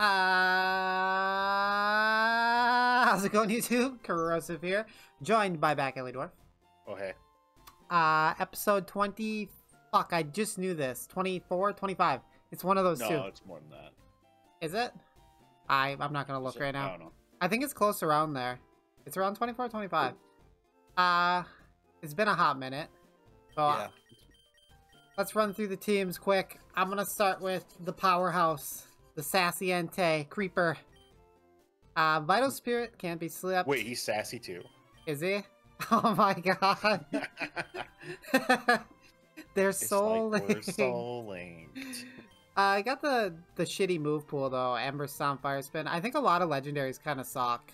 Uh, how's it going, YouTube? Corrosive here, joined by Back Alley Dwarf. Oh, hey. Uh, episode 20. Fuck, I just knew this. 24, 25. It's one of those No, two. it's more than that. Is it? I, I'm not gonna look So, right I now. know. I think it's close around there. It's around 24, 25. Uh, it's been a hot minute. So Yeah. let's run through the teams quick. I'm gonna start with the powerhouse, the sassy Entei, Creeper. Uh, Vital Spirit can't be slipped. Wait, he's sassy too. Is he? Oh my god. They're It's so like we're lame. linked. Uh, I got the the shitty move pool though. Ember Stomp, Fire Spin. I think a lot of legendaries kind of suck.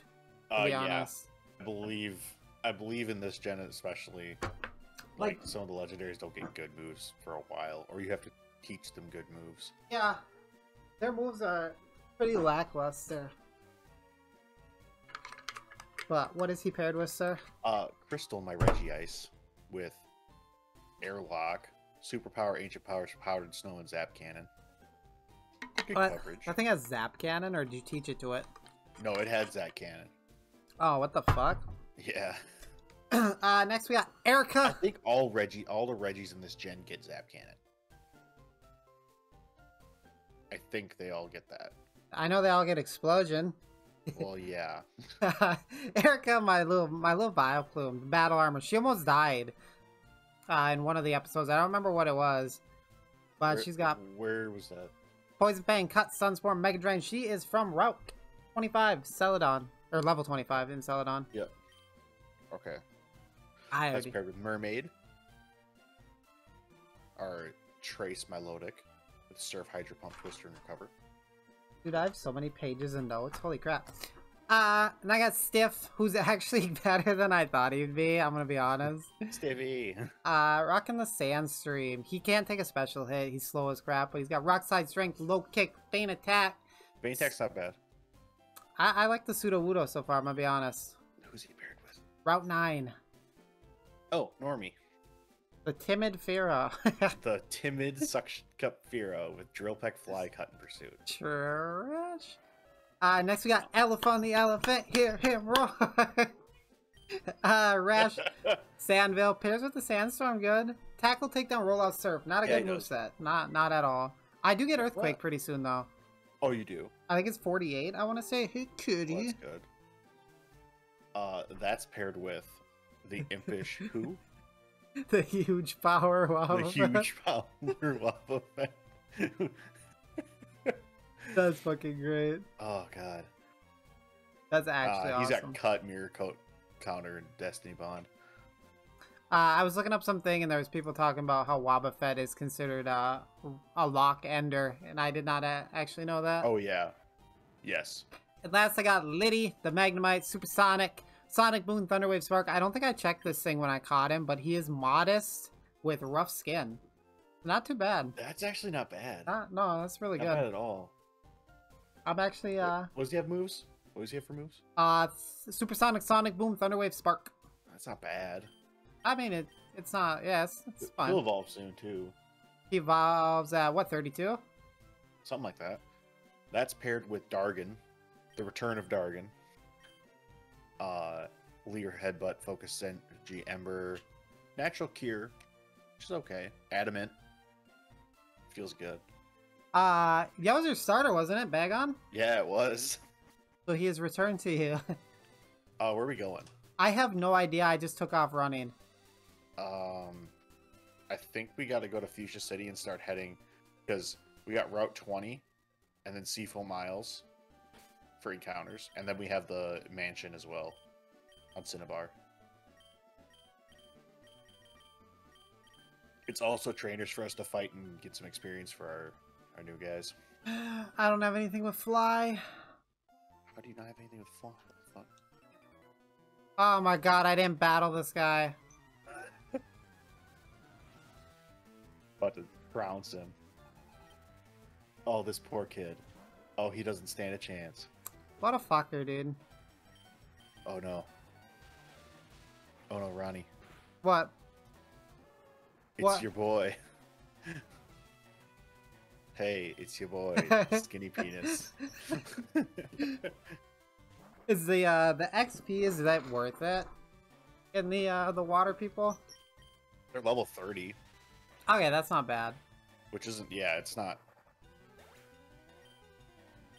To Uh, be yeah, honest. I believe I believe in this gen especially. Like- Like some of the legendaries don't get good moves for a while, or you have to teach them good moves. Yeah, their moves are pretty lackluster. But what is he paired with, sir? Uh, Crystal, my Regice, with Airlock, Superpower, Ancient Powers, Powdered Snow, and Zap Cannon. Good Uh, coverage. I think has Zap Cannon, or did you teach it to it? No, it had Zap Cannon. Oh, what the fuck? Yeah. uh, next we got Erica. I think all Reggie, all the Reggies in this gen get Zap Cannon. I think they all get that. I know they all get Explosion. Well, yeah. Erica, my little my little Vileplume, battle armor. She almost died uh, in one of the episodes. I don't remember what it was, but Where- she's got Where was that? Poison Fang, Cut, Stun Spore, Mega Drain. She is from Route 25, Celadon. Or level 25 in Celadon. Yep. Okay. I That's already... paired with Mermaid. Our Trace Milotic with Surf Hydro Pump Twister and Recover. Dude, I have so many pages and notes. Holy crap. Uh, and I got Stiff, who's actually better than I thought he'd be. I'm gonna be honest. Stevie. Uh, rocking the Sand Stream. He can't take a special hit. He's slow as crap, but he's got Rock Slide Strength, Low Kick, Feint Attack. Bane Attack's not bad. I, I like the Sudowoodo so far, I'm gonna be honest. Who's he paired with? Route 9. Oh, Normie. The Timid Fearow. The timid Suction Cup Fearow with Drill Peck Fly Cut in Pursuit. Trash. Uh, next we got Elephant the Elephant. Hear him roar. uh, Rash Sand Veil pairs with the Sandstorm. Good. Tackle, takedown, rollout, surf. Not a Yeah, good move set. Not not at all. I do get What? Earthquake pretty soon though. Oh, you do? I think it's 48. I want to say, hey, Well, kitty. that's good. Uh, that's paired with the Impish Who? the huge power. Wow. The huge power Wobble That's fucking great. Oh, God. That's actually Uh, he's awesome. got cut mirror coat counter in Destiny Bond. Uh, I was looking up something and there was people talking about how Wobbuffet is considered uh, a lock ender, and I did not uh, actually know that. Oh yeah, yes. At last, I got Liddy, the Magnemite, Supersonic, Sonic Boom, Thunderwave Spark. I don't think I checked this thing when I caught him, but he is modest with rough skin. Not too bad. That's actually not bad. Not, no, that's really not good. bad at all. I'm actually uh What does he have moves? What does he have for moves? uh Supersonic, Sonic Boom, Thunderwave Spark. That's not bad. I mean it. It's not. Yeah, it's, it's fine. He'll evolve soon too. He evolves at what 32? Something like that. That's paired with Dargon, the return of Dargon. Uh, Leer Headbutt, Focus Energy, Ember, Natural Cure, which is okay. Adamant, feels good. Uh, that was your starter, wasn't it, Bagon? Yeah, it was. So he has returned to you. Uh, where are we going? I have no idea. I just took off running. Um, I think we got to go to Fuchsia City and start heading because we got Route 20 and then Seafoam Miles for encounters, and then we have the mansion as well on Cinnabar. It's also trainers for us to fight and get some experience for our, our new guys. I don't have anything with fly. How do you not have anything with fly? Oh my god, I didn't battle this guy. About to trounce him. Oh, this poor kid. Oh, he doesn't stand a chance. What a fucker, dude. Oh no. Oh no, Ronnie. What? It's What? your boy. Hey, it's your boy, Skinny Penis. Is the uh the XP is that worth it? In the uh the water people? They're level 30, Okay, that's not bad. which isn't. Yeah, it's not.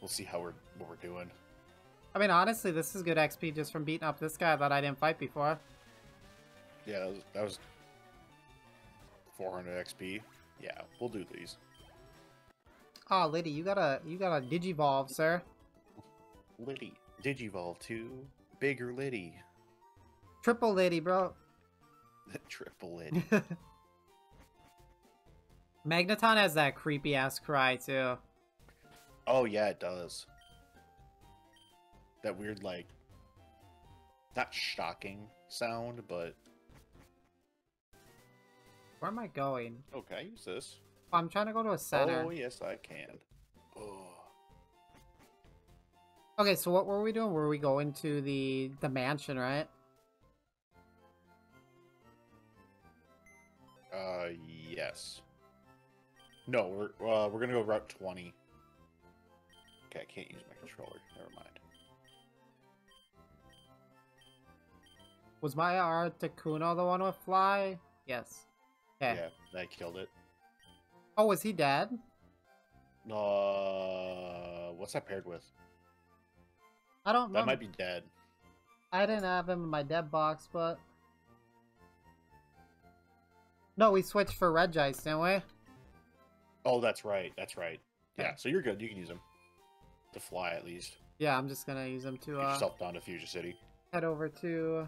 We'll see how we're what we're doing. I mean, honestly, this is good XP just from beating up this guy that I didn't fight before. Yeah, that was, that was 400 XP. Yeah, we'll do these. Oh, Liddy, you gotta you gotta digivolve, sir. Liddy, Digivolve to bigger Liddy, Triple Liddy, bro. triple Liddy. Magneton has that creepy ass cry too. Oh yeah, it does. That weird like, not shocking sound, but Where am I going? I use this? I'm trying to go to a center. Oh yes, I can. Oh, Okay, so what were we doing? Were we going to the the mansion, right? uh, yes. No, we're uh, we're gonna go route twenty. Okay, I can't use my controller. Never mind. Was my Articuno the one with fly? Yes. Okay. Yeah, I killed it. Oh, was he dead? Uh, what's that paired with? I don't know. That might be dead. I didn't have him in my dead box, but no, we switched for Regice, didn't we? Oh, that's right. That's right. Yeah, so you're good. You can use them to fly at least. Yeah, I'm just gonna use him to Get uh, yourself down to Fuchsia City. head over to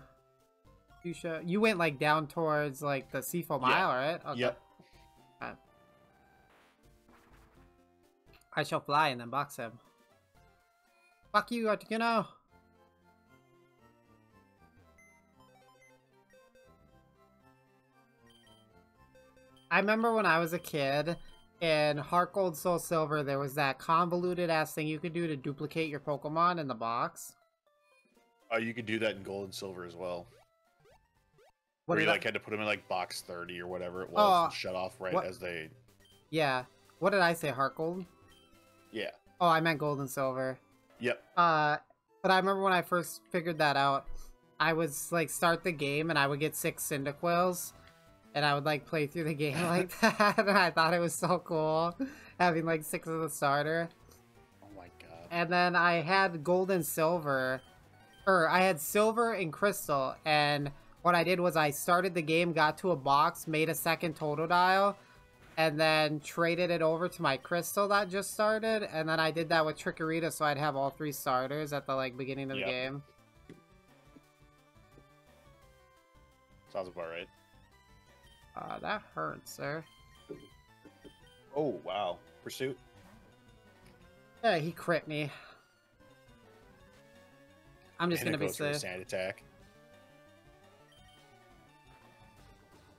Fuchsia. You went like down towards like the Seafo Mile, right? Okay. Yep. Uh, I shall fly and then box him. Fuck you, Articuno! I remember when I was a kid, in Heart Gold Soul Silver, there was that convoluted ass thing you could do to duplicate your Pokemon in the box. Oh, you could do that in gold and silver as well. What Where you did I- like had to put them in like box thirty or whatever it was, Oh, and shut off right what- as they. Yeah. What did I say? Heart Gold? Yeah. Oh, I meant Gold and Silver. Yep. Uh, but I remember when I first figured that out, I was like start the game and I would get six Cyndaquils, and I would like play through the game like that, and I thought it was so cool having like six of the starter. Oh my god. And then I had gold and silver, or I had silver and crystal, and what I did was I started the game, got to a box, made a second Totodile, and then traded it over to my crystal that just started, and then I did that with Chikorita so I'd have all three starters at the like beginning of Yep. the game. Sounds about right. Uh, that hurts, sir. Oh wow. Pursuit. Yeah, he crit me. I'm just And gonna be goes for a safe. sand attack.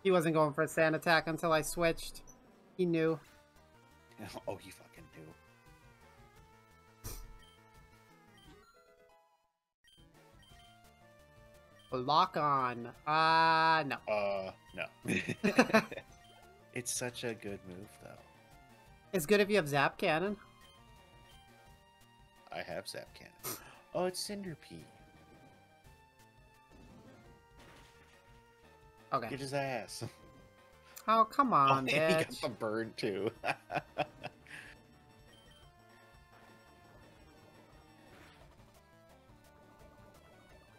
He wasn't going for a sand attack until I switched. He knew. Oh, he fucking knew. Lock on. Uh, no. Uh, no. it's such a good move, though. It's good if you have Zap Cannon. I have Zap Cannon. Oh, it's Cinderpea. Okay. Get his ass. Oh, come on, oh, and he got the bird too.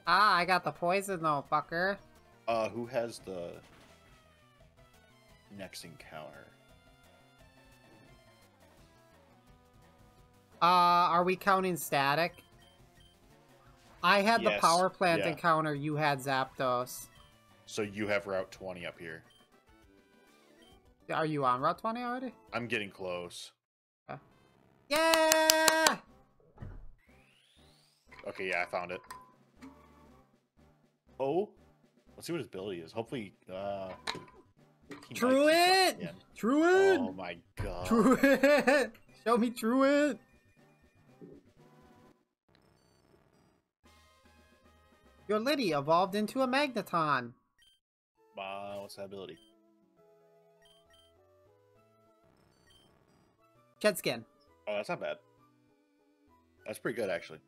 Ah, I got the poison though, fucker. uh, who has the next encounter? Uh, are we counting static? I had the power plant yeah. encounter, you had Zapdos. So you have Route 20 up here. Are you on Route 20 already? I'm getting close. Yeah! Okay, yeah, I found it. Oh, let's see what his ability is. Hopefully, uh, he might keep Truant! Truant! Oh my god. Truant! Show me Truant! Your Liddy evolved into a Magneton. Uh, what's that ability? Shed skin. Oh, that's not bad. That's pretty good actually,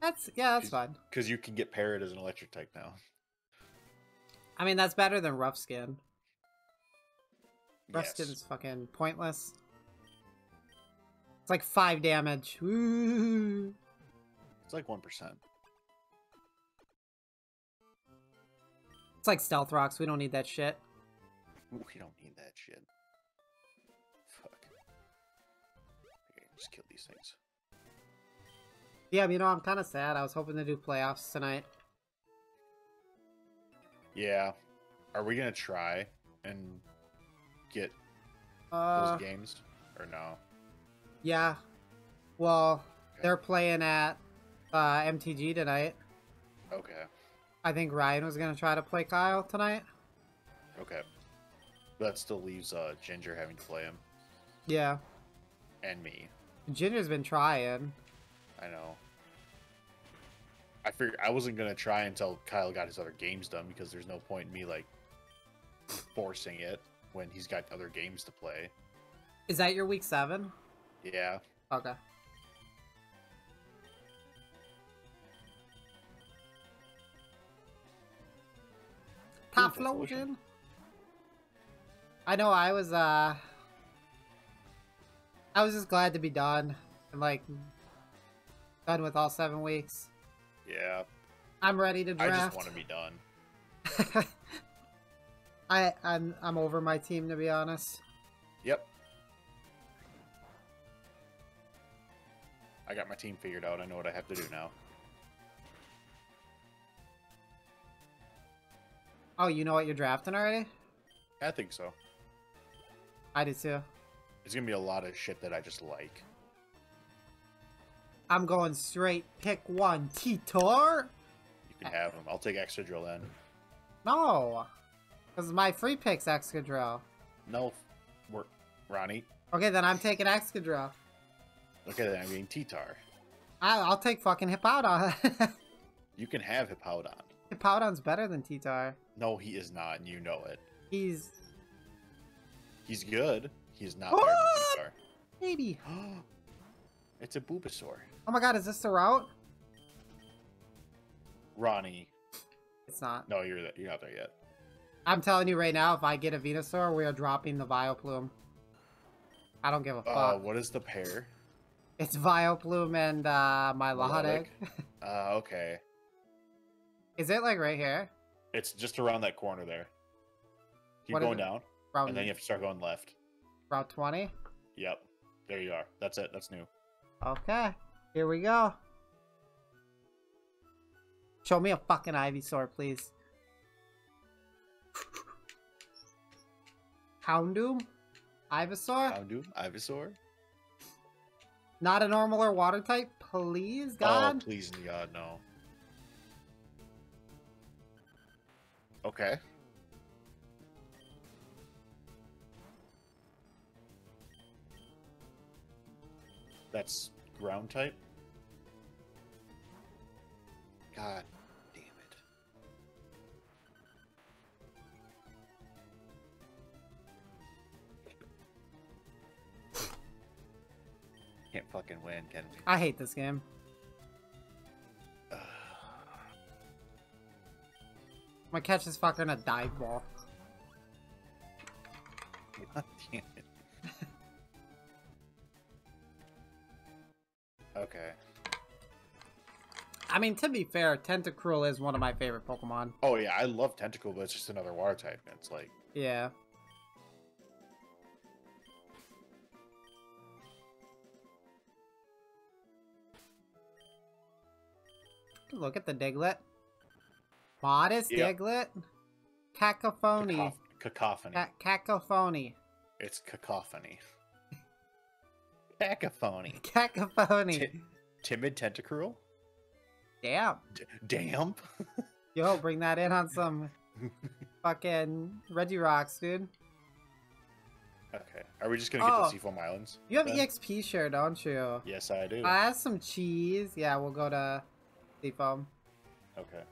That's yeah, that's Is- fine. because you can get parrot as an electric type now. I mean, that's better than rough skin. Rough Yes. skin's fucking pointless. It's like five damage. Ooh. It's like one percent. It's like stealth rocks. We don't need that shit. We don't need that shit. Fuck. Okay, just kill these things. Yeah, you know, I'm kind of sad. I was hoping to do playoffs tonight. Yeah. Are we gonna try and get Uh, those games or no? yeah. Well, they're playing at uh, MTG tonight. Okay. I think Ryan was gonna try to play Kyle tonight. Okay. That still leaves uh, Ginger having to play him Yeah, and me. Ginger's been trying. I know. I figured I wasn't gonna try until Kyle got his other games done because there's no point in me like forcing it when he's got other games to play. Is that your week seven? Yeah. Okay. Ooh, I know I was uh I was just glad to be done and like done with all seven weeks. Yeah. I'm ready to draft. I just want to be done. I I'm I'm over my team to be honest. Yep. I got my team figured out. I know what I have to do now. Oh, you know what you're drafting already? I think so. I do too. It's gonna be a lot of shit that I just like. I'm going straight pick one, T-Tar. You can have them. I'll take Excadrill then. No, because my free pick's Excadrill. No, we're Ronnie. Okay, then I'm taking Excadrill. Look at that. I'm getting T-Tar. I, I'll take fucking Hippowdon. You can have Hippowdon. Hippowdon's better than T-Tar. No, he is not, and you know it. He's He's good. He's not better maybe. it's a Bulbasaur. Oh my god, is this the route? Ronnie. It's not. No, you're you're not there yet. I'm telling you right now, if I get a Venusaur, we are dropping the Vileplume. I don't give a fuck. Uh, what is the pair? It's Vileplume and uh, my Lahadeg. Uh, okay. is it like right here? It's just around that corner there. Keep What is going down, Route, and then you have to start going left. route 20? Yep. There you are. That's it. That's new. Okay, here we go. Show me a fucking Ivysaur, please. Houndoom? Ivysaur? Houndoom, Ivysaur. Not a normal or water type, please, oh, God. Oh, please, God, no. Okay. That's ground type. God damn it. Can't fucking win, can we? I hate this game. Gonna catch this fucker in a dive ball. God damn it. okay. I mean, to be fair, Tentacruel is one of my favorite Pokemon. Oh yeah, I love Tentacle, but it's just another water type. and It's like Yeah. Look at the Diglett. Modest Yep. Diglett. Cacophony. cacoph- cacophony. Ca- cacophony. it's cacophony. Cacophony. Cacophony. Ti- timid Tentacruel? Damn. D- damn. Yo, bring that in on some fucking Regirocks, dude. okay. Are we just gonna get Oh. to Seafoam Islands? You have then? EXP share, don't you? Yes, I do. I have some cheese. Yeah, we'll go to Seafoam. Okay.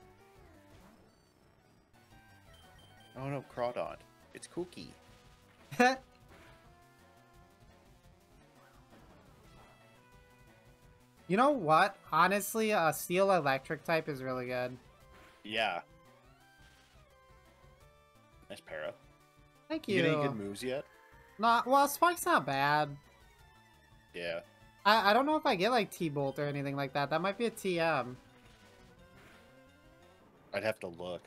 Oh no, Crawdon. It's Cookie. You know what? Honestly, a steel electric type is really good. Yeah. Nice para. Thank You you. any good moves yet? Not well, Spike's not bad. Yeah. I, I don't know if I get like T-Bolt or anything like that. That might be a TM. I'd have to look.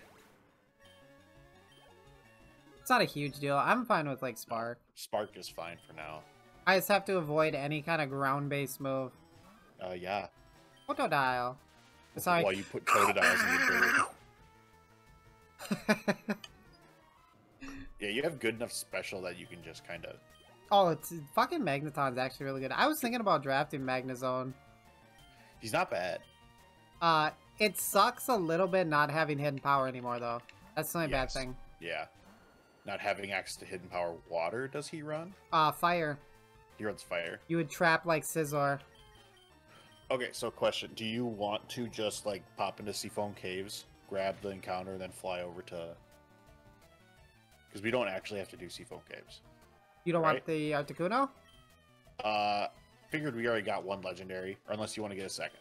It's not a huge deal. I'm fine with like Spark. Spark is fine for now. I just have to avoid any kind of ground-based move. Uh, yeah. Totodile. Sorry. While you put Totodiles in the dirt. Yeah, you have good enough special that you can just kind of. oh, it's fucking Magneton's actually really good. I was thinking about drafting Magnezone. He's not bad. Uh, it sucks a little bit not having hidden power anymore though. That's the only Yes. bad thing. Yeah. Not having access to hidden power water, does he run? Uh, fire. He runs fire. You would trap like Scizor. Okay, so question: Do you want to just like pop into Seafoam Caves, grab the encounter, and then fly over to? Because we don't actually have to do Seafoam Caves. You don't want the Articuno? Uh, figured we already got one legendary, or unless you want to get a second.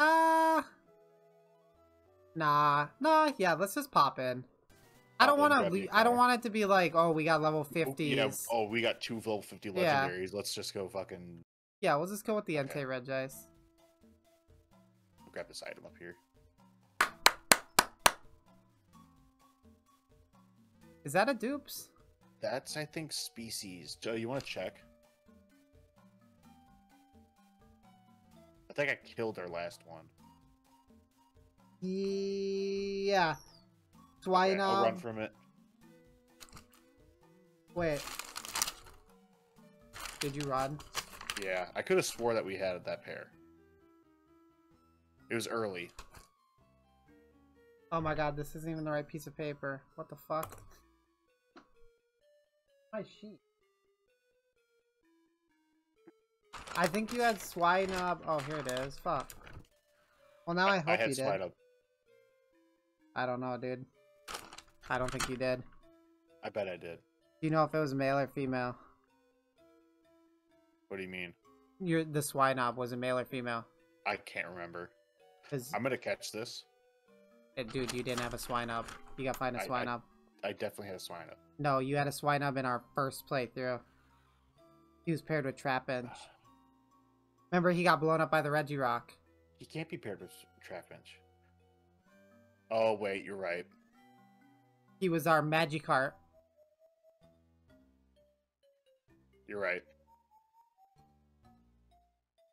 Uh Nah, nah, yeah, let's just pop in. I don't want to. I don't want it to be like, oh, we got level Oh, fifties. Yeah. Oh, we got two level fifty Yeah. legendaries. Let's just go fucking Yeah, we'll just go with the Okay. Entei Regice. grab this item up here. Is that a dupes? That's I think species. Joe, you want to check? I think I killed our last one. Yeah. Okay, Swine I'll run from it. Wait. Did you run? Yeah, I could have swore that we had that pair. It was early. Oh my god, this isn't even the right piece of paper. What the fuck? My sheet. I think you had Swinub. Oh, here it is. Fuck. Well, now I, hope had you did. I don't know, dude. I don't think you did. I bet I did. Do you know if it was male or female? What do you mean? Your the Swinub was a male or female? I can't remember. Cause I'm gonna catch this. uh, dude, you didn't have a Swinub. You got to find a swine I- up. I definitely had a Swinub. No, you had a Swinub in our first playthrough. He was paired with Trapinch. Remember, he got blown up by the Regirock. He can't be paired with Trapinch. Oh wait, you're right. He was our Magikarp. You're right.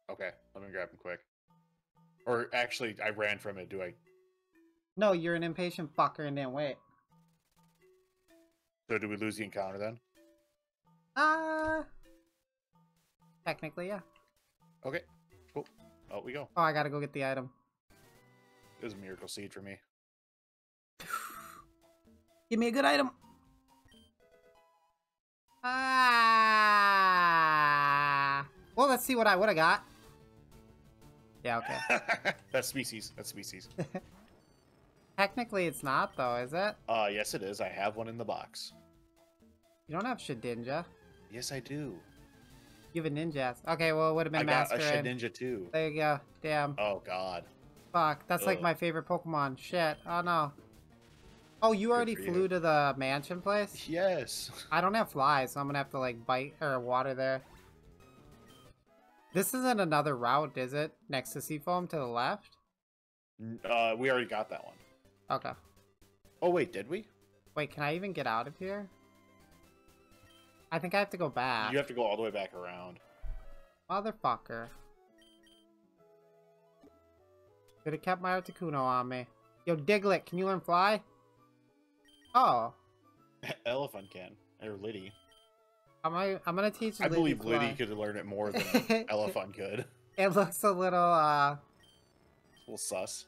Okay, let me grab him quick. Or actually, I ran from it. Do I? No, you're an impatient fucker and didn't wait. So do we lose the encounter then? Uh technically, yeah. Okay, cool. Oh, we go. Oh, I gotta go get the item. It was a miracle seed for me. Give me a good item. Ah. Well, let's see what I would have got. Yeah, okay. That's species. That's species. Technically, it's not though, is it? Uh, yes, it is. I have one in the box. You don't have Shedinja. Yes, I do. You have a Ninjask. Okay, well, it would have been I got a Masquerain. Shedinja too. There you go. Damn. Oh God. Fuck. That's like my favorite Pokemon. Shit. Oh no. Oh, you already for you. flew to the mansion place? Yes. I don't have flies, so I'm gonna have to like bite or water there. This isn't another route, is it? Next to Seafoam to the left? Uh, we already got that one. Okay. Oh wait, did we? Wait, can I even get out of here? I think I have to go back. You have to go all the way back around. Motherfucker. Could have kept my Articuno on me. Yo, Diglett, can you learn fly? Oh. Elephant can or Liddy. I'm I'm gonna teach I Liddy believe. Liddy could learn it more than Elephant could. It looks a little, uh... A little sus.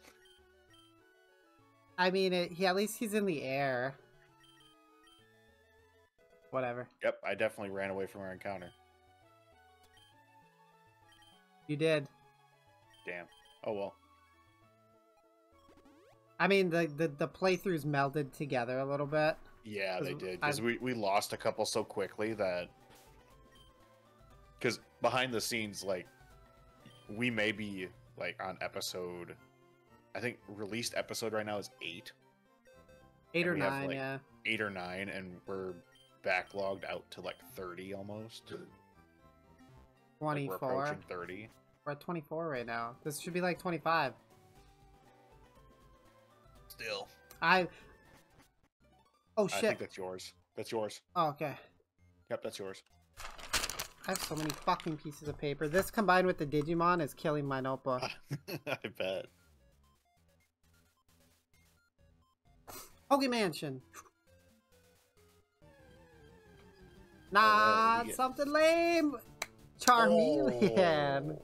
I mean, it, he at least he's in the air. Whatever. Yep, I definitely ran away from our encounter. You did. Damn. Oh well. I mean, the, the, the playthroughs melded together a little bit. Yeah, they did because we we lost a couple so quickly that because behind the scenes, like we may be like on episode. I think released episode right now is eight, Eight And or we have, nine, like, yeah. eight or nine, and we're backlogged out to like thirty almost. Like, we're 24. approaching thirty. We're at 24 right now. This should be like 25. Still, I. Oh shit! I shit. think that's yours. That's yours. Oh, okay. Yep, that's yours. I have so many fucking pieces of paper. This combined with the Digimon is killing my notebook. I bet. Poke Mansion. Uh, Not we get- something lame. Charmeleon.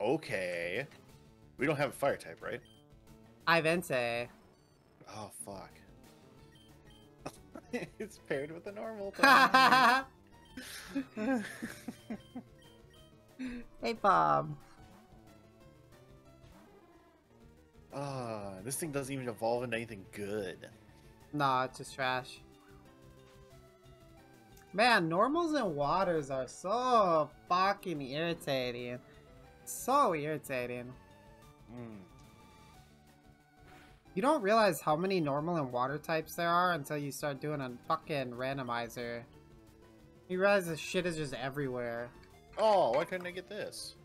Oh, okay. We don't have a fire type, right? Ivente. Oh fuck. it's paired with a normal hey, Bob. Ah, this thing doesn't even evolve into anything good. Nah, it's just trash. Man, normals and waters are so fucking irritating. So irritating. Mm. You don't realize how many normal and water types there are until you start doing a fucking randomizer. You realize this shit is just everywhere. Oh, why couldn't I get this?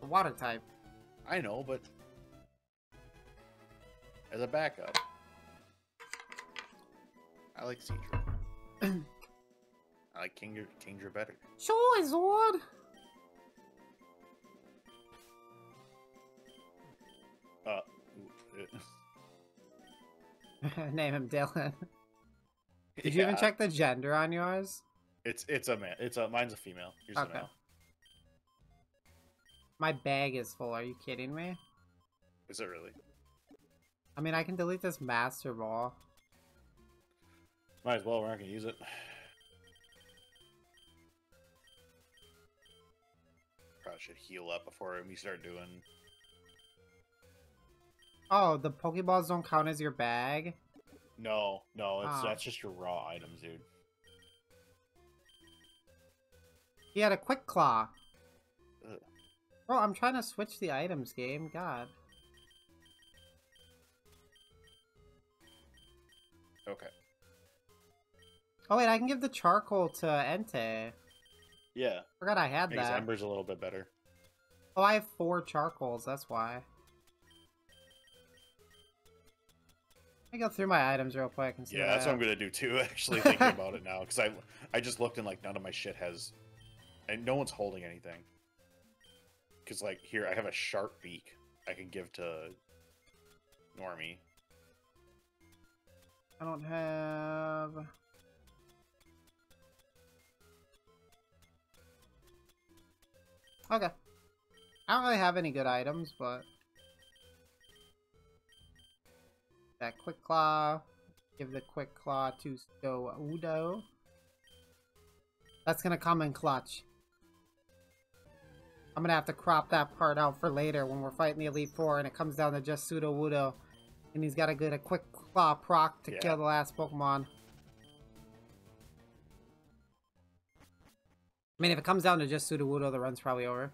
The water type. I know, but as a backup, I like Seadra. I like Kingdra, Kingdra better. Sure, Zord! Uh, uh, Name him Dylan. Did you even check the gender on yours? It's it's a man. It's a mine's a female. Yours Okay. a male. My bag is full, are you kidding me? Is it really? I mean, I can delete this Master Ball. Might as well. We're not gonna use it. Probably should heal up before we start doing. Oh, the Pokeballs don't count as your bag? No, no, it's Ah. that's just your raw items, dude. He had a Quick Claw. Ugh. Bro, I'm trying to switch the items game. God. Okay. Oh wait, I can give the charcoal to Entei. Yeah, Forgot I had because that. Ember's a little bit better. Oh, I have four charcoals. That's why. Me go through my items real quick and see. Yeah, that's what I'm gonna do too. Actually, thinking about it now, because I I just looked and like none of my shit has, and no one's holding anything. Because like here, I have a sharp beak I can give to Normie. I don't have. Okay. I don't really have any good items, but that quick claw. Give the quick claw to Sudowoodo. That's gonna come in clutch. I'm gonna have to crop that part out for later when we're fighting the Elite Four and it comes down to just Sudowoodo. And he's gotta get a quick claw proc to Yeah. kill the last Pokemon. I mean, if it comes down to just Sudowoodo, the run's probably over.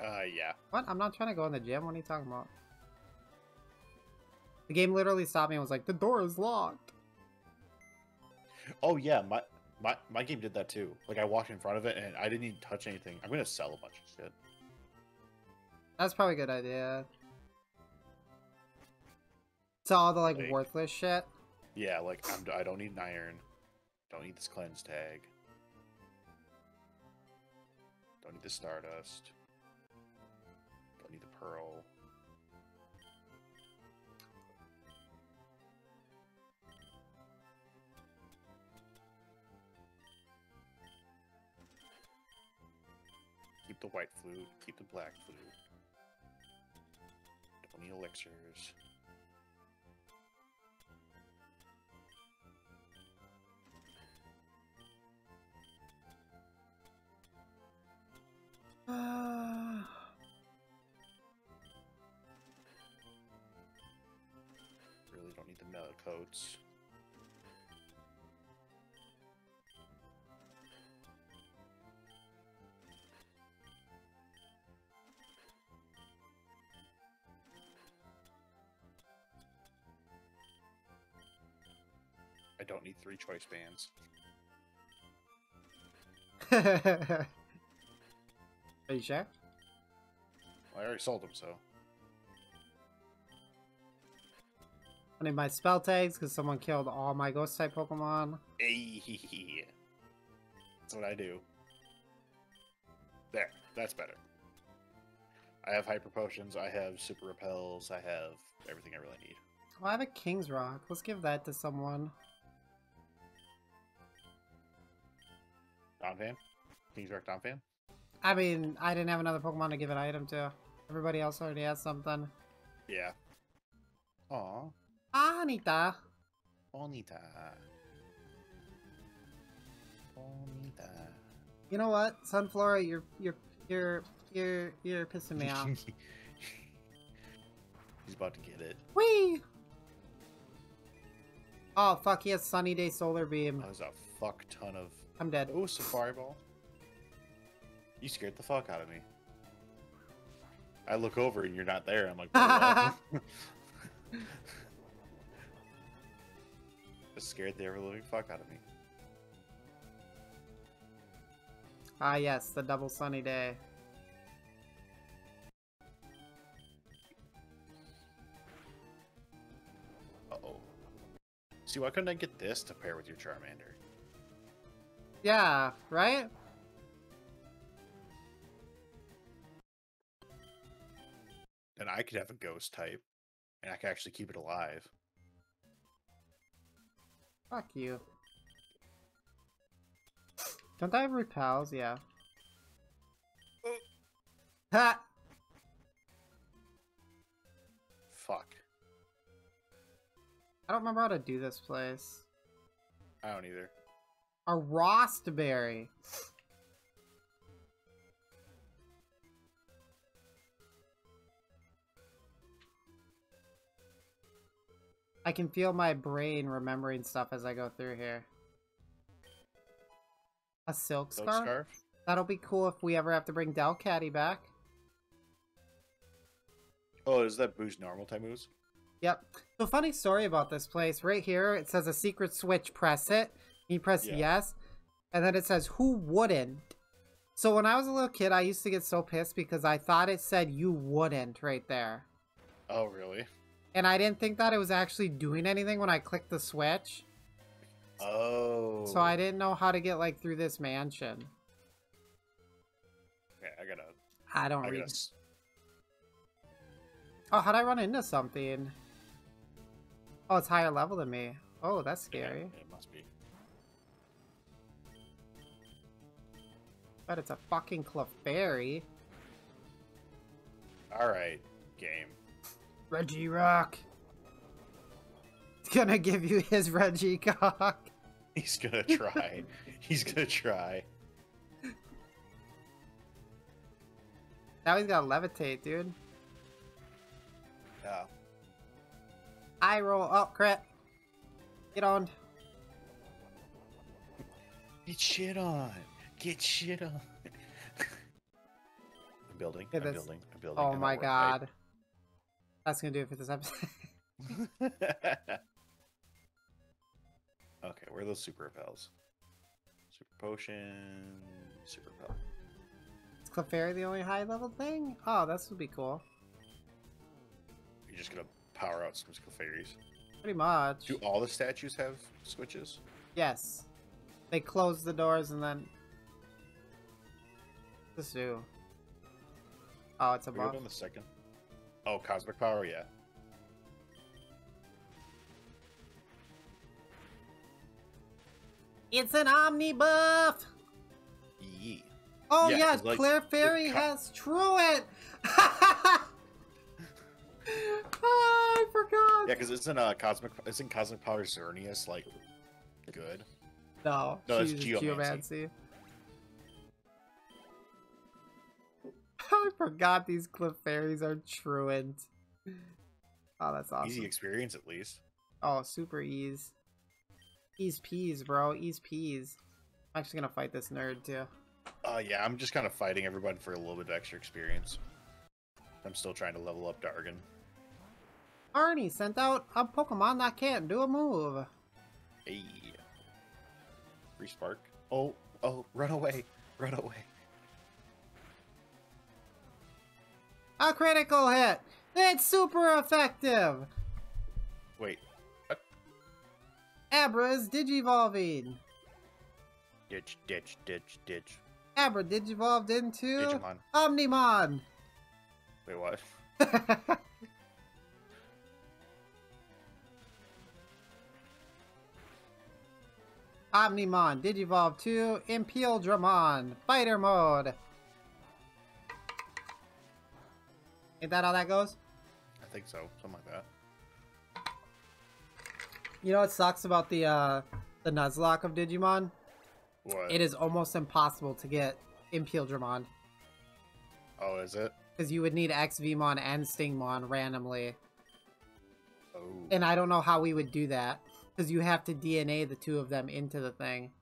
Uh, yeah. What? I'm not trying to go in the gym. What are you talking about? The game literally stopped me and was like, the door is locked. Oh yeah, my my my game did that too. Like I walked in front of it and I didn't even touch anything. I'm gonna sell a bunch of shit. That's probably a good idea. It's all the like Like- worthless shit. Yeah, like I'm, I don't need an iron. Don't need this cleanse tag. Don't need the stardust. Don't need the pearl. Keep the white flute. Keep the black flute. Don't need elixirs. Really don't need the metal coats. Don't need three choice bands. Are you sure? Well, I already sold them, so. I need my spell tags because someone killed all my ghost type Pokemon. Hey, that's what I do. There, that's better. I have hyper potions. I have super repels. I have everything I really need. Oh, I have a King's Rock. Let's give that to someone. King's Rock Donphan? I mean, I didn't have another Pokemon to give an item to. Everybody else already has something. Yeah. Aw, Ah, Anita. Bonita. Bonita. You know what, Sunflora, you're you're you're you're you're pissing me off. He's about to get it. Whee! Oh fuck, he has Sunny Day Solar Beam. That was a fuck ton of. I'm dead. Oh, Safari Ball. You scared the fuck out of me. I look over and you're not there. I'm like, "What?" Just scared the ever living fuck out of me. Ah yes, the double sunny day. Uh oh. See, why couldn't I get this to pair with your Charmander? Yeah, right? Then I could have a ghost type, and I could actually keep it alive. Fuck you. Don't I have repels? Yeah. Ha! Fuck. I don't remember how to do this place. I don't either. A Rawst Berry. I can feel my brain remembering stuff as I go through here. A silk Silk scarf? scarf? That'll be cool if we ever have to bring Delcatty back. Oh, is that boost normal type moves? Yep. So funny story about this place. Right here, it says a secret switch. Press it. You press Yeah. yes, and then it says who wouldn't. So when I was a little kid, I used to get so pissed because I thought it said you wouldn't right there, Oh, really? and I didn't think that it was actually doing anything when I clicked the switch. Oh. So I oh. didn't know how to get like through this mansion. Okay, I gotta. I don't I read. gotta. Oh, how'd I run into something? Oh, it's higher level than me. Oh, that's yeah, scary. it must be. But it's a fucking Clefairy. All right, game. Regirock. He's gonna give you his Reggie cock. He's gonna try. He's gonna try. Now he's gotta levitate, dude. Yeah. I roll. Oh, crit. Get on. Get shit on. Get shit on. I'm building. Yeah, I'm that's- building. I'm building. Oh my at work, god. That's gonna do it for this episode. okay, where are those super repels? Super potion. Super repel. Is Clefairy the only high level thing? Oh, this would be cool. You're just gonna power out some Clefairies. Pretty much. Do all the statues have switches? Yes. They close the doors and then. This do. Oh, it's a buff. down the second. Oh, cosmic power, yeah. It's an omni buff! Yee. Oh Yeah, yeah, 'cause, like, Clefairy has Truant! oh, I forgot! Yeah, because isn't uh cosmic isn't cosmic power Xerneas like good? No, No, it's she's Geomancy. Geomancy. I forgot these Clefairies are Truant. Oh, that's awesome. Easy experience at least. Oh, super ease. Ease peas, bro. Ease peas. I'm actually gonna fight this nerd too. Uh yeah, I'm just kind of fighting everybody for a little bit of extra experience. I'm still trying to level up Dargon. Arnie sent out a Pokemon that can't do a move. Hey. Free spark. Oh, oh, run away. Run away. A critical hit! It's super effective! Wait. Abra is digivolving. Ditch, ditch, ditch, ditch. Abra digivolved into Digimon. Omnimon. Wait, what? Omnimon digivolve to Imperialdramon. Fighter mode. Ain't that how that goes? I think so. Something like that. You know what sucks about the uh the Nuzlocke of Digimon? What? It is almost impossible to get Imperialdramon. Oh, is it? Because you would need XVmon and Stingmon randomly. Oh. And I don't know how we would do that. Because you have to DNA the two of them into the thing.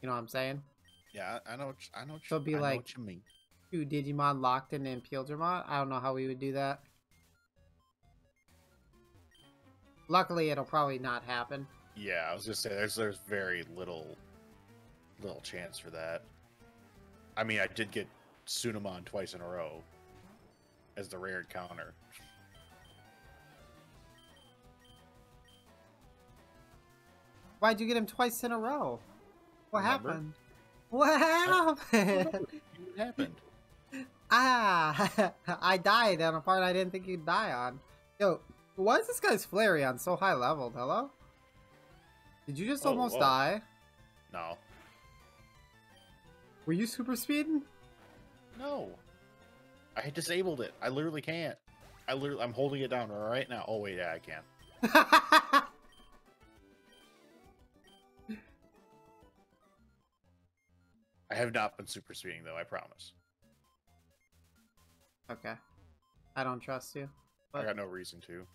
You know what I'm saying? Yeah, I know. I know. So be I like- what you mean. Two Digimon locked in Imperialdramon. I don't know how we would do that. Luckily, it'll probably not happen. Yeah, I was gonna say there's there's very little little chance for that. I mean, I did get Sunamon twice in a row as the rare encounter. Why'd you get him twice in a row? What Remember? happened? What happened? What happened? ah, I died on a part I didn't think you'd die on. Yo, why is this guy's Flareon so high leveled? Hello? Did you just Oh, almost whoa. die? No, Were you super speeding? no. I disabled it. I literally can't. I literally, I'm holding it down right now. Oh wait, yeah, I can. I have not been super speeding though. I promise. okay. I don't trust you. I got no reason to.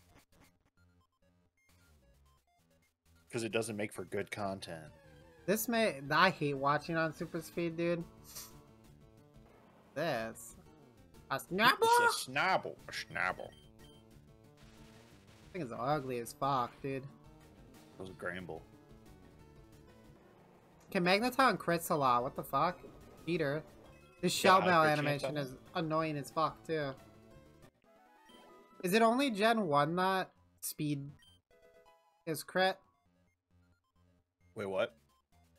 Because it doesn't make for good content. this may I hate watching on super speed, dude. This. A snapple? It's a snabble. A snabble. I think it's ugly as fuck, dude. It was a gramble. Can Magneton crits a lot? What the fuck? Peter. This shell high bell animation is annoying as fuck too. Is it only Gen 1 that speed is crit? Wait, what?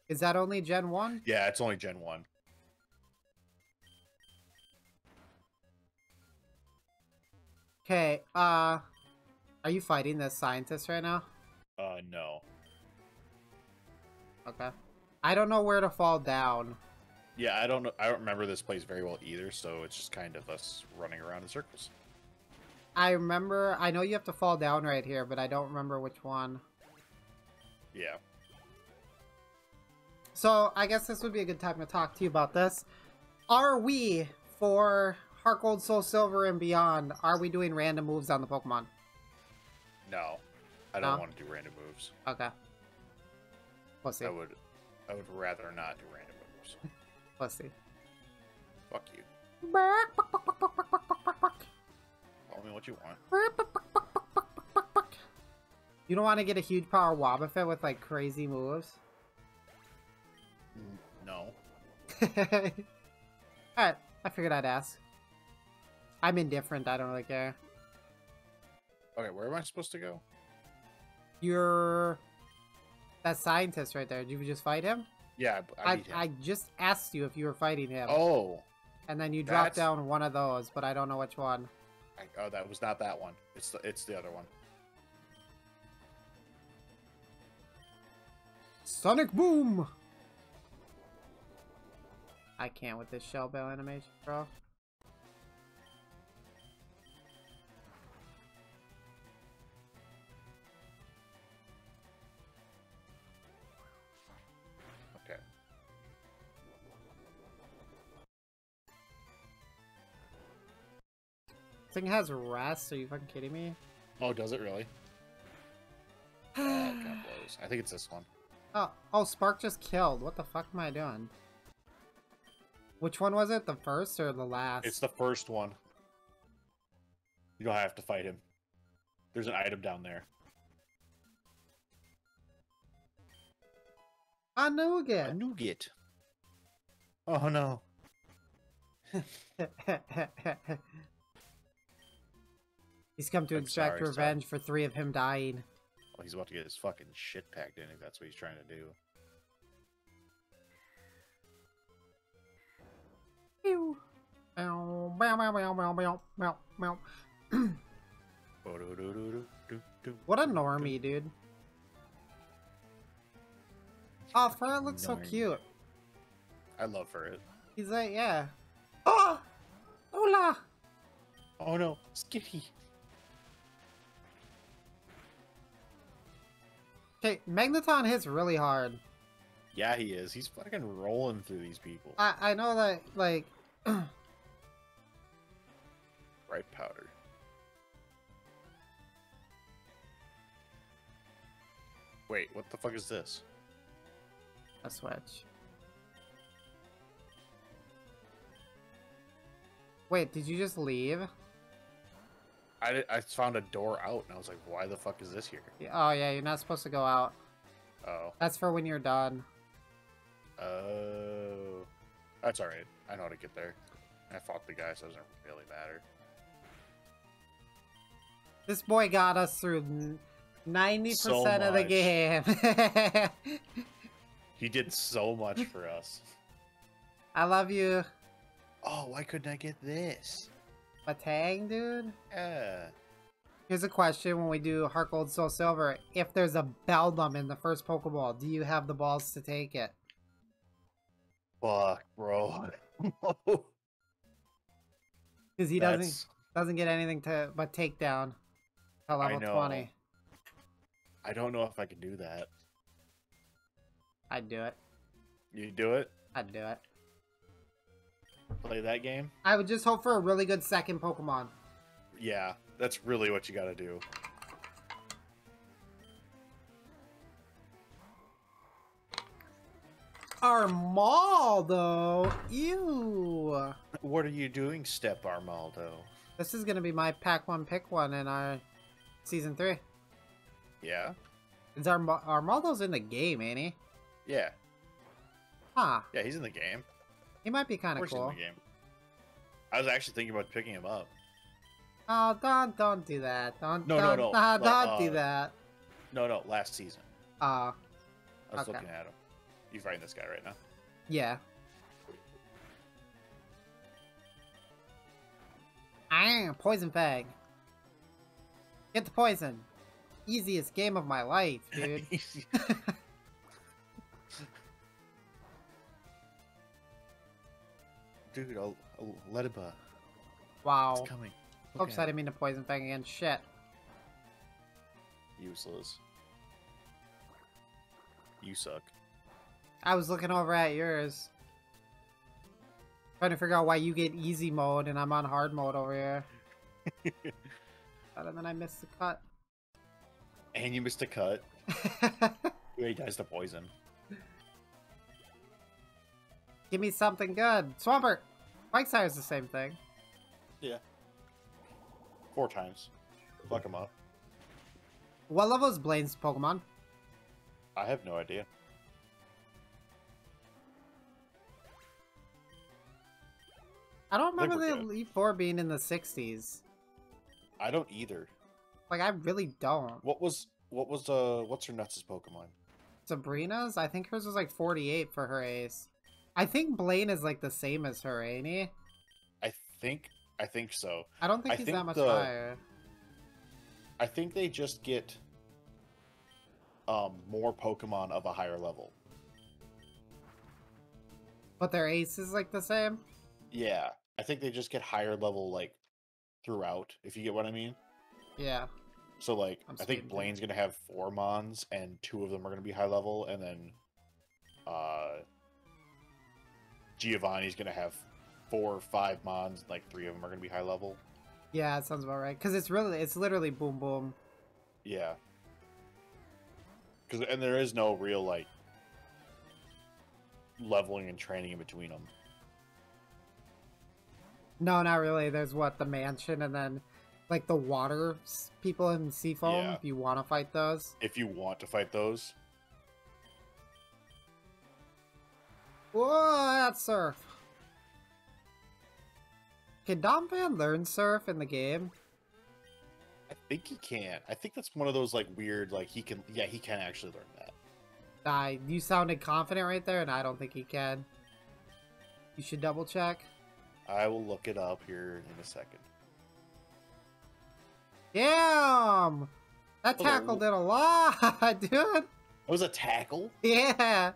Is that only Gen 1? Yeah, it's only Gen 1. Okay, uh are you fighting the scientist right now? Uh, no. Okay. I don't know where to fall down. Yeah, I don't know. I don't remember this place very well either, so it's just kind of us running around in circles. I remember I know you have to fall down right here, but I don't remember which one. Yeah. So I guess this would be a good time to talk to you about this. Are we for Heart Gold, Soul Silver, and beyond? Are we doing random moves on the Pokemon? No. I don't No? want to do random moves. Okay. Let's see. I would I would rather not do random moves. Let's see. Fuck you. Tell me what you want. You don't want to get a huge power Wobbuffet with like crazy moves? No. Alright, I figured I'd ask. I'm indifferent, I don't really care. Okay, where am I supposed to go? You're that scientist right there. Did you just fight him? Yeah, I, I, I, him. I just asked you if you were fighting him. Oh, And then you dropped That's- down one of those, but I don't know which one. I, oh, that was not that one. It's the it's the other one. Sonic Boom! I can't with this shell bell animation, bro. Thing has rest, are you fucking kidding me? Oh, does it really? Oh, blows. I think it's this one. Oh, oh, Spark just killed. What the fuck am I doing? Which one was it? The first or the last? It's the first one. You don't have to fight him. There's an item down there. A nougat. A nougat. Oh no. He's come to I'm extract sorry, revenge for three of him dying. Oh, he's about to get his fucking shit packed in if that's what he's trying to do. Meow. What a normie, dude. Oh, Furret looks so cute. I love for it. He's like, yeah. Oh! Hola! Oh no, Skitty. Okay, Magneton hits really hard. Yeah, he is. He's fucking rolling through these people. I, I know that, like, Right powder. Wait, what the fuck is this? a switch. Wait, did you just leave? I, I found a door out and I was like, why the fuck is this here? Oh, yeah, you're not supposed to go out. Oh. That's for when you're done. Oh. That's alright. I know how to get there. I fought the guy, so it doesn't really matter. This boy got us through 90% So of the game. He did so much for us. I love you. Oh, why couldn't I get this? Batang, dude. Yeah. Here's a question when we do Heart Gold Soul Silver. If there's a Beldum in the first Pokeball, do you have the balls to take it? Fuck, bro. Because he doesn't doesn't get anything to but takedown to level know. 20. I don't know if I can do that. I'd do it. You do it? I'd do it. Play that game? I would just hope for a really good second Pokemon. Yeah, that's really what you gotta do. Armaldo! Ew! What are you doing, Step Armaldo? This is gonna be my pack one pick one in our season three. Yeah? Is Arm- Armaldo's in the game, ain't he? Yeah. Huh. Yeah, he's in the game. He might be kind of cool. in the game. I was actually thinking about picking him up. Oh, don't don't do that. Don't No, no, don't, no, but, don't do uh, that. No, no, last season. Uh, I was Okay. looking at him. You fighting this guy right now? yeah. Ah, poison fang. Get the poison. Easiest game of my life, dude. Dude, I'll, I'll let it uh, wow. It's coming. Look Oops, at I didn't mean to poison fang again. Shit. Useless. You suck. I was looking over at yours. Trying to figure out why you get easy mode and I'm on hard mode over here. and then I missed the cut. And you missed a cut. He dies to poison. Give me something good. Swampert! Mike Sire's the same thing. Yeah. Four times. Fuck him up. What level is Blaine's Pokemon? I have no idea. I don't remember we're the good. Elite Four being in the 60s. I don't either. Like, I really don't. What was what was uh what's her nuts' Pokemon? Sabrina's? I think hers was like 48 for her ace. I think Blaine is like the same as her, ain't he? I think I think so. I don't think I he's think that much the- higher. I think they just get um more Pokemon of a higher level. But their ace is like the same? Yeah. I think they just get higher level like throughout, if you get what I mean. Yeah. So like I'm I think. Blaine's gonna have four Mons and two of them are gonna be high level, and then uh Giovanni's gonna have four or five Mons, like three of them are gonna be high level. Yeah, it sounds about right. Because it's really, it's literally boom boom. Yeah. Cause and there is no real like leveling and training in between them. No, not really. There's what, the mansion, and then Like the water people in Seafoam, Yeah. if you want to fight those. If you want to fight those, Whoa, that's surf. Can Donphan learn surf in the game? I think he can. I think that's one of those like weird, like he can. Yeah, he can actually learn that. I, you sounded confident right there, and I don't think he can. You should double check. I will look it up here in a second. Damn! That Hello. tackle did a lot, dude. It was a tackle. Yeah.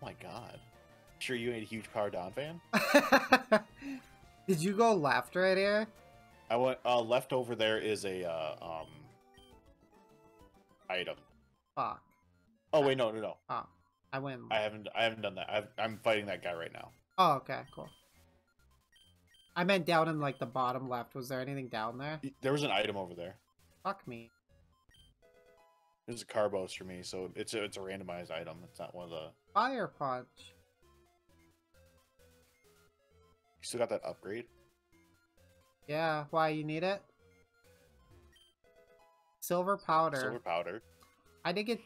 Oh my god. Sure, you ain't a huge Power Don fan. did you go left right here? I went uh, left over there is a uh, um item. Fuck. Oh wait, no, no, no. Oh, I went. I haven't. I haven't done that. I've, I'm fighting that guy right now. Oh, okay, cool. I meant down in like the bottom left. Was there anything down there? There was an item over there. Fuck me. There's a carbos for me, so it's a, it's a randomized item. It's not one of the. Fire punch. You still got that upgrade? Yeah, why you need it? Silver powder. Silver powder. I did get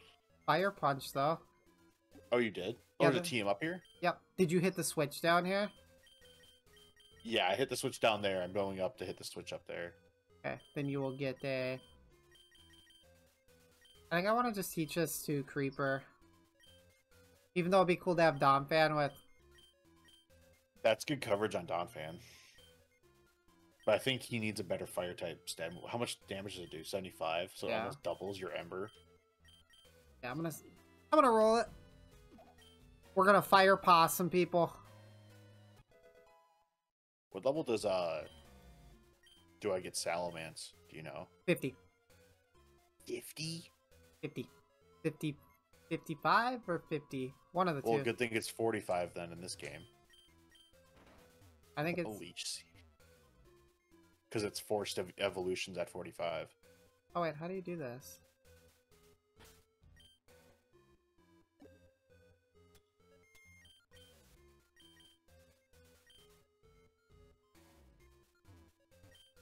fire punch though. Oh, you did. Oh, yeah, Oh, a the- team up here. Yep. Did you hit the switch down here? Yeah, I hit the switch down there. I'm going up to hit the switch up there. Okay, then you will get a. I think I want to just teach this to Creeper. Even though it'd be cool to have Donphan with. That's good coverage on Donphan. But I think he needs a better fire type stem. How much damage does it do? 75, so it almost doubles your Ember. Yeah, I'm gonna. I'm gonna roll it. We're gonna fire possum people. What level does uh do I get Salamence? Do you know? 50. 50? 50. 50. 55 or 50? One of the Well, two. good thing it's 45 then in this game. I think it's. A leech seed. Because it's forced ev- evolutions at 45. Oh, wait, how do you do this?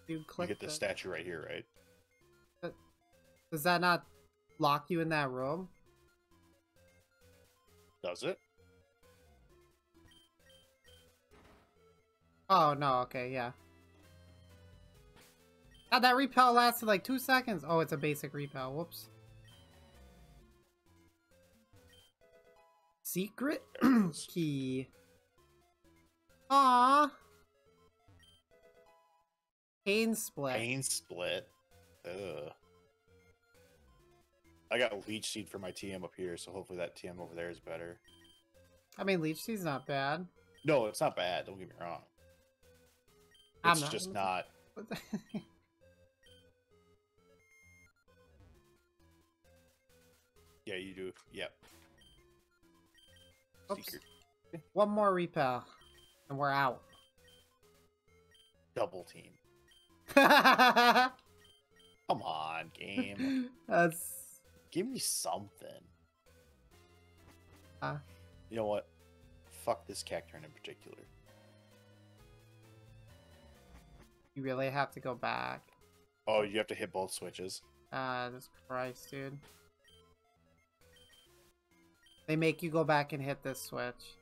You You click get this the- statue right here, right? Does that not lock you in that room? Does it? Oh, no, okay, yeah. God, that repel lasted like two seconds. Oh, it's a basic repel. Whoops. Secret There it is. key. Aww. Pain split. Pain split. Ugh. I got leech seed for my TM up here, so hopefully that TM over there is better. I mean, Leech Seed's not bad. No, it's not bad. Don't get me wrong. I'm It's not- just not. Yeah, you do. Yep. Oops. One more repel, and we're out. double team. Come on, game. Give me something. Uh. You know what? Fuck this Cacturne in particular. you really have to go back. Oh, you have to hit both switches. Ah, this Christ, dude. They make you go back and hit this switch.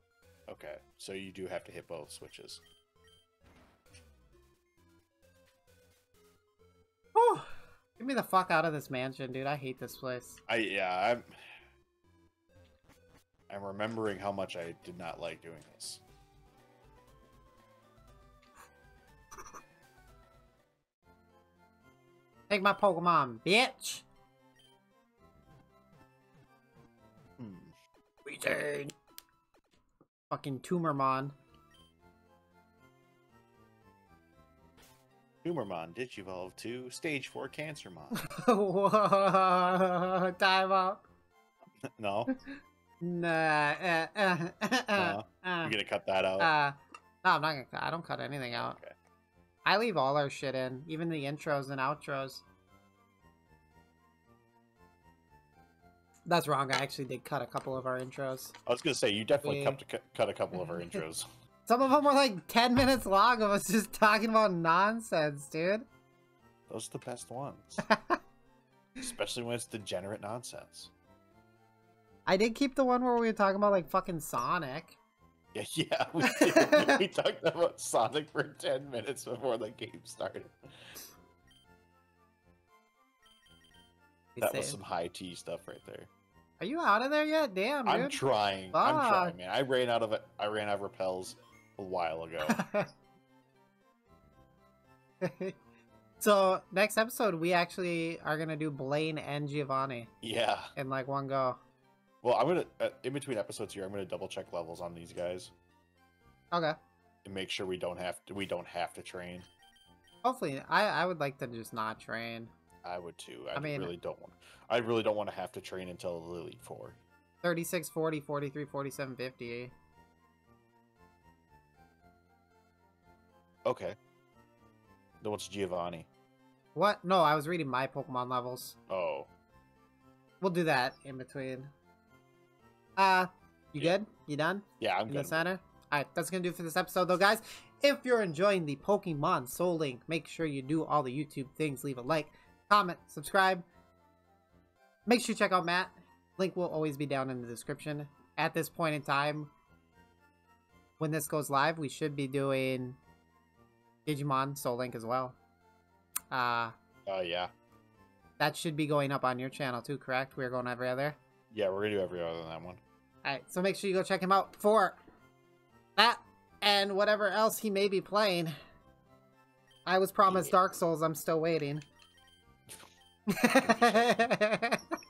Okay, so you do have to hit both switches. Whew. Get me the fuck out of this mansion, dude. I hate this place. I yeah, I'm I'm remembering how much I did not like doing this. Take my Pokemon, bitch! Hmm. Return! Fucking Tumormon. Tumormon Digivolve to Stage 4 Cancermon. Whoa, time out. no? Nah, uh, uh, uh, No. uh, You're gonna cut that out? uh, no, I'm not gonna cut. I don't cut anything out. Okay. I leave all our shit in, even the intros and outros. That's wrong. I actually did cut a couple of our intros. I was gonna say you definitely Yeah. cut, cut a couple of our intros. Some of them were like 10 minutes long of us just talking about nonsense, dude. Those are the best ones. Especially when it's degenerate nonsense. I did keep the one where we were talking about like fucking Sonic. Yeah, yeah, we we talked about Sonic for 10 minutes before the game started. That was some high tea stuff right there. Are you out of there yet? Damn, dude. I'm trying. I'm trying, man. I ran out of it. I ran out of repels a while ago. so next episode, we actually are gonna do Blaine and Giovanni yeah. in like one go. Well, I'm gonna uh, in between episodes here. I'm gonna double check levels on these guys Okay. and make sure we don't have to. We don't have to train. Hopefully, I I would like to just not train. I would too. I, I mean- really don't want. I really don't want to have to train until the Elite Four. 36, 40, 43, 47, 50. Okay. Then what's Giovanni? What? No, I was reading my Pokemon levels. Oh, We'll do that in between. Uh, you good? You done? yeah, I'm in good. the center. Alright, that's gonna do it for this episode though, guys. If you're enjoying the Pokemon Soul Link, make sure you do all the YouTube things. Leave a like, comment, subscribe. Make sure you check out Matt. Link will always be down in the description. At this point in time, when this goes live, we should be doing Digimon Soul Link as well. Uh, Uh, yeah, that should be going up on your channel too, correct? We're going every other. yeah. We're gonna do every other than that one. Alright, so make sure you go check him out for that and whatever else he may be playing. I was promised Yeah. Dark Souls, I'm still waiting.